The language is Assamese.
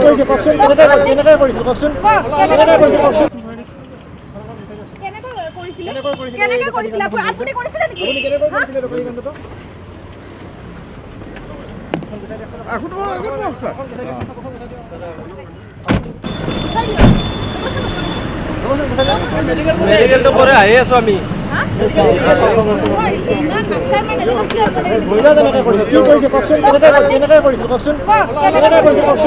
কৈছিল কওকচোন কেনেকৈ কৰিছিল? কওকচোন। কওক কেনেকৈ কৰিছিল কওকচোন। কৰিছিলে? কেনেকৈ কৰিছিলে? আপুনি কৰিছিলে? নেকি? আপুনি কেনেকৈ কৰিছিলে? ৰকৰিকান্তটো কেনেকৈ কওকচোন কৰিছিল কওকচোন।